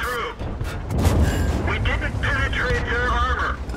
through. We didn't penetrate their armor.